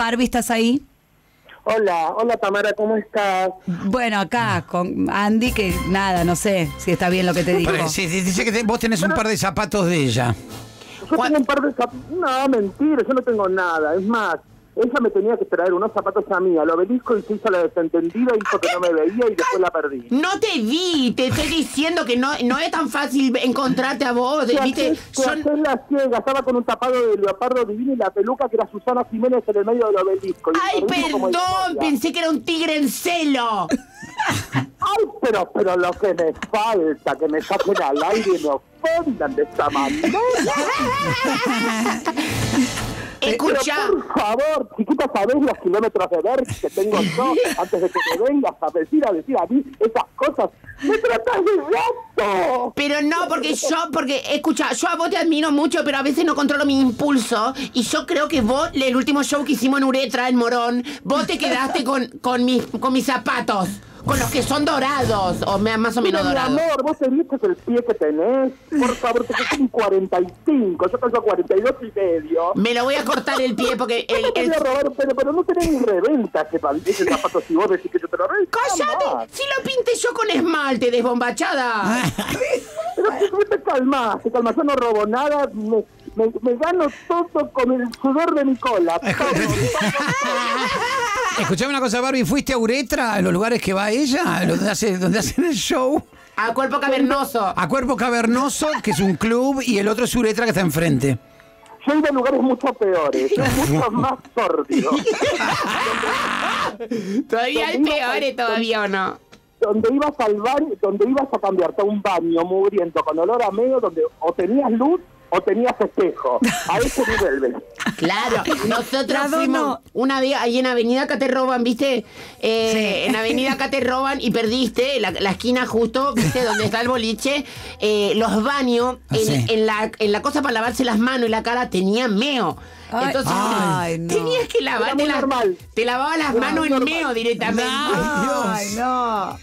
Barbie, ¿estás ahí? Hola, hola Tamara, ¿cómo estás? Bueno, acá con Andy, que nada, no sé si está bien lo que te digo. Sí, sí, dice que te- vos tenés un par de zapatos de ella. Yo tengo un par de zapatos. No, mentira, yo no tengo nada. Es más, ella me tenía que traer unos zapatos a mí, al obelisco, y se hizo la desentendida, dijo que no me veía y después la perdí. No te vi, te estoy diciendo que no, no es tan fácil encontrarte a vos, ¿Qué viste, son- la ciega? Estaba con un tapado de leopardo divino y la peluca que era Susana Jiménez en el medio del obelisco. Ay, perdón, pensé que era un tigre en celo. Ay, pero, pero lo que me falta, que me saquen al aire y me ofendan de esta manera. Escucha, Pero por favor, chiquita, ¿sabés los kilómetros de ver que tengo yo antes de que me vengas a decir, a decir a mí esas cosas? ¡Me tratas de gato! pero no, porque yo, porque, escucha, yo a vos te admiro mucho, pero a veces no controlo mi impulso. Y yo creo que vos, el último show que hicimos en Uretra, en Morón, vos te quedaste con, con, mis, con mis zapatos. Con los que son dorados, o más o menos Mira, mi dorados. amor, vos te viste el pie que tenés. Por favor, te quedas un 45, yo peso 42 y medio. Me lo voy a cortar el pie porque el, Yo te el- voy a robar un pelo, pero no tenés ni reventa pa- ese zapato si vos decís que yo te lo robé. ¡Cállate! Si lo pinté yo con esmalte, desbombachada. Pero tú te calmas, te calmas, yo no robo nada, me, me, me gano todo con el sudor de mi cola. Escuchame una cosa, Barbie, ¿fuiste a Uretra, a los lugares que va ella, donde, hace, donde hacen el show? A cuerpo cavernoso. A Cuerpo Cavernoso, que es un club, y el otro es Uretra, que está enfrente. Yo he ido a lugares mucho peores, mucho más sórdidos, Todavía hay peores todavía o no. donde ibas al baño, donde ibas a cambiarte a un baño mugriento con olor a medio, donde o tenías luz o tenías espejo. A ese nivel, ¿ves? Claro, nosotros fuimos no. una vez ahí en Avenida acá te roban, ¿viste? Eh, En Avenida acá te roban y perdiste la, la esquina justo, ¿viste? Donde está el boliche. Eh, los baños, Ah, en, sí. en la, en la cosa para lavarse las manos y la cara tenían meo. Ay, Entonces ay, no. tenías que lavarte las normal. Te lavabas las Era manos en meo directamente. Ay, no.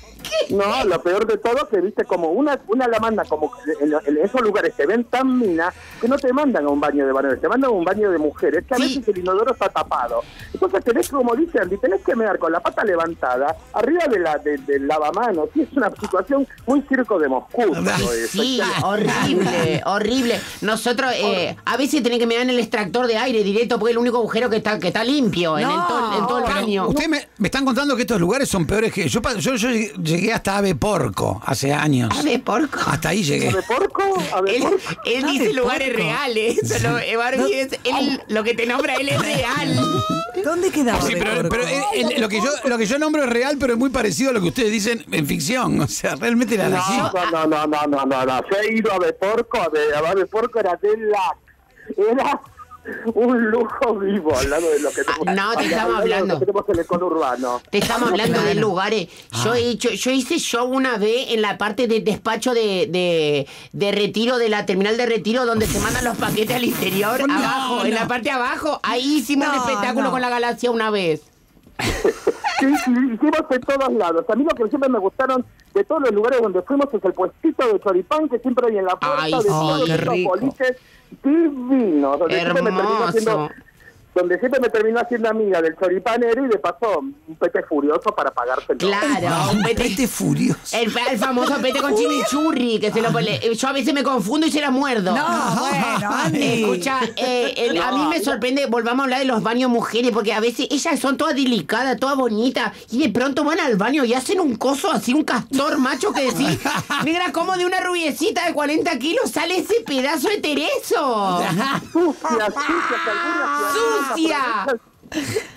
No, lo peor de todo que viste como una una la manda como en, en esos lugares se ven tan minas que no te mandan a un baño de varones, te mandan a un baño de mujeres, que a Sí. veces el inodoro está tapado. Entonces tenés, como dice Andy, tenés que mear con la pata levantada arriba de la de- del lavamanos. Y es una situación muy circo de Moscú. eso. Sí, horrible, horrible. Nosotros eh, a veces tenés que mirar en el extractor de aire directo porque es el único agujero que está que está limpio en, el en todo el baño. Ustedes me, me están contando que estos lugares son peores que... Yo, yo, yo llegué hasta Ave Porco hace años. Ave porco. Hasta ahí llegué. ¿De porco? A ver, Él, porco. él Ave dice lugares porco. reales. Solo, Barbie es él- lo que te nombra él es real. ¿Dónde quedaba? Sí, pero, porco? pero eh, el- lo, que yo, lo que yo nombro es real, pero es muy parecido a lo que ustedes dicen en ficción. O sea, realmente era así. No, no, no, no, no, no, no. Yo he ido a Beporco, a, Be- a Beporco era de la... Era un lujo vivo al lado de lo que tenemos, Ah, no, te estamos de lo hablando. que tenemos en el conurbano. Te estamos hablando de lugares. Yo he hecho, yo hice show una vez en la parte de despacho de, de, de retiro de la terminal de retiro donde se mandan los paquetes al interior No, abajo, en la parte de abajo. Ahí hicimos un No, espectáculo no. con la galaxia una vez. Sí, sí, hicimos de todos lados. A mí lo que siempre me gustaron de todos los lugares donde fuimos es el puestito de choripán que siempre hay en la puerta Ay, de sí. todos qué esos rico. boliches divinos. Hermoso. Donde siempre me terminó haciendo amiga del choripanero y de paso un pete furioso para pagarse Claro, un pete- Pete furioso. El, el famoso pete con chimichurri, que se lo pone- Yo a veces me confundo y se la muerdo. No, bueno, Andy. Escucha, eh, el- a mí me sorprende, volvamos a hablar de los baños mujeres, porque a veces ellas son todas delicadas, todas bonitas, y de pronto van al baño y hacen un coso así, un castor macho que decís, negra, como de una rubiecita de 40 kilos sale ese pedazo de tereso? sucias, sucias algunas. y algunas ¡Sucia! aprovechan-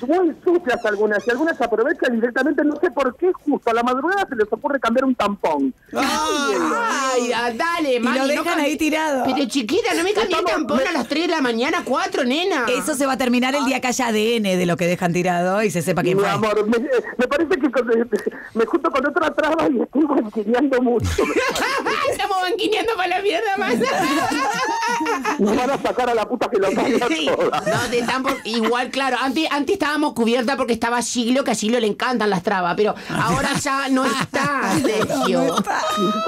Muy sucias algunas, y algunas aprovechan directamente, no sé por qué, justo a la madrugada se les ocurre cambiar un tampón. Ay, ah, dale, Y mami, lo no dejan ahí tirado. Pero chiquita, no me cambié el Estamos- tampón a las 3 de la mañana, 4, nena. Eso se va a terminar el día que haya ADN de lo que dejan tirado y se sepa quién Mi fue. amor, me, me parece que con- me junto con otra traba y estoy banquineando mucho. Estamos banquineando para la mierda más. Nos van a sacar a la puta que lo Sí. No, te por- igual, claro. Antes, antes estábamos cubierta porque estaba Siglo, que a Siglo le encantan las trabas, pero ahora ya no está, Sergio.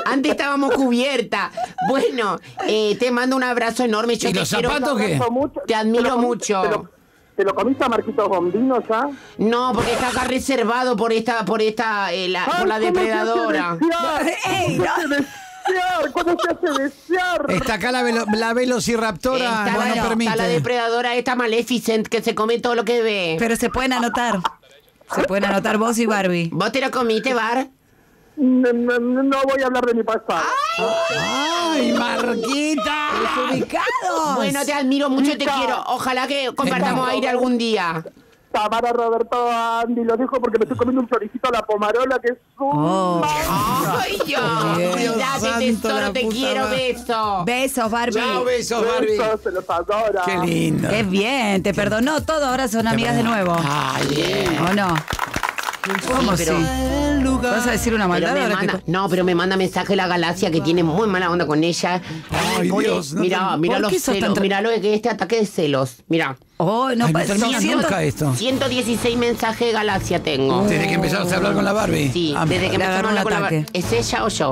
Antes estábamos cubierta. Bueno, eh, te mando un abrazo enorme. Yo ¿Y te los quiero- zapatos qué? Te admiro Pero, mucho. Pero, ¿Te lo comiste a Marquitos Bombino ya? No, porque está acá reservado por esta, por esta, eh, la, por la Ay, ¿cómo se hace depredadora. Ey, ¿Cómo se hace desear? ¿Cómo se hace desear? Está acá la, velo- la velociraptora, Está, no, la, no permite. está la depredadora esta Maleficent que se come todo lo que ve. Pero se pueden anotar. Se pueden anotar vos y Barbie. ¿Vos te lo comiste, Bar? No, no- no voy a hablar de mi pasado. ¡Ay, Marquita! ¡Ubicados! Bueno, te admiro mucho y te quiero. Ojalá que compartamos aire algún día. Tamara Roberto Andy, lo dejo porque me estoy comiendo un choricito a la pomarola que es un... Oh. ¡Ay, Cuídate, santo, tesoro, te quiero, beso. Besos, Barbie. Chao, besos, Barbie. Besos, se los adora. Qué lindo. Qué bien, te perdonó todo, ahora son amigas de nuevo. Ay, bien. ¿O no? ¿Cómo pero- sí? ¿Vas a decir una Pero maldad que manda- no, pero me manda mensaje la galaxia que tiene muy mala onda con ella. Ay, Pone- Dios, no mira, mira ¿Por los celos, mira lo que este ataque de celos. Mira, Oh, no, Ay, pa- no termina son ciento- nunca esto. 116 mensajes de galaxia tengo. Desde que empezaste a hablar con la Barbie. Sí, Ah, desde que me agarró un con la ataque. ¿Es ella o yo?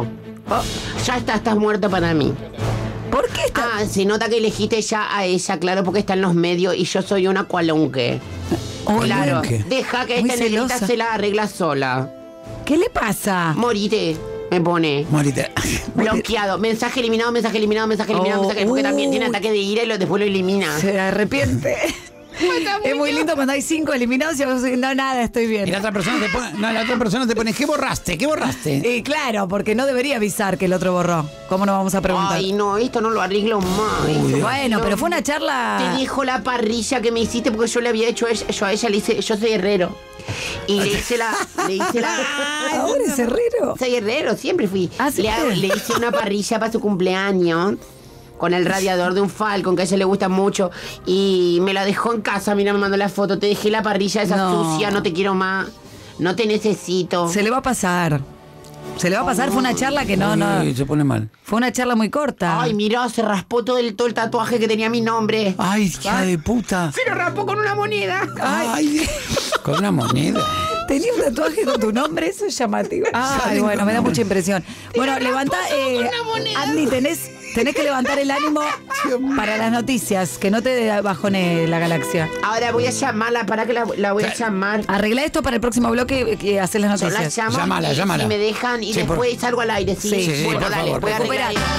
Oh, ya está, estás muerta para mí. ¿Por qué está? Ah, se nota que elegiste ya a ella, claro, porque está en los medios y yo soy una cualunque. Oh, Claro, deja que Muy esta negrita celosa. se la arregla sola. ¿Qué le pasa? Morite, me pone. Morite. Bloqueado. Mensaje eliminado, mensaje eliminado, mensaje eliminado, Oh, mensaje. Porque también tiene ataque de ira y lo, después lo elimina. Se arrepiente. Es muy lindo cuando hay cinco eliminados y vos no, nada, estoy Y bien. la otra persona te pone, no, la otra persona te pone, ¿qué borraste? ¿Qué borraste? Y claro, porque no debería avisar que el otro borró. ¿Cómo no vamos a preguntar? Ay, no, esto no lo arreglo más. bueno, No. pero fue una charla. Te dejo la parrilla que me hiciste porque yo le había hecho a ella, yo a ella le hice, yo soy herrero. Y le hice la, le hice la. Ahora es herrero. Soy herrero, siempre fui. Ah, ¿sí? le, hago- le hice una parrilla para su cumpleaños con el radiador de un Falcon que a ella le gusta mucho y me la dejó en casa, mira, me mandó la foto, te dejé la parrilla esa No. sucia, no te quiero más, no te necesito. Se le va a pasar. Se le va a pasar. Fue una charla que no, no. Se pone mal. Fue una charla muy corta. Ay, mira, se raspó todo el, todo el tatuaje que tenía mi nombre. Ay, hija de puta. Se lo raspó con una moneda. Ay, con una moneda. Tenía un tatuaje con tu nombre, eso es llamativo. Ay, bueno, me da mucha impresión. Bueno, levanta. Eh, Andy, tenés, tenés que levantar el ánimo para las noticias, que no te bajone la galaxia. Ahora voy a llamarla, para que la, la voy a llamar. Arregla esto para el próximo bloque que haces las Yo la noticias. llamo Llámala, y, llámala. si me dejan y Sí, por- después salgo al aire, sí. Sí, sí, bueno, por dale, favor, voy a por arreglar favor. ahí.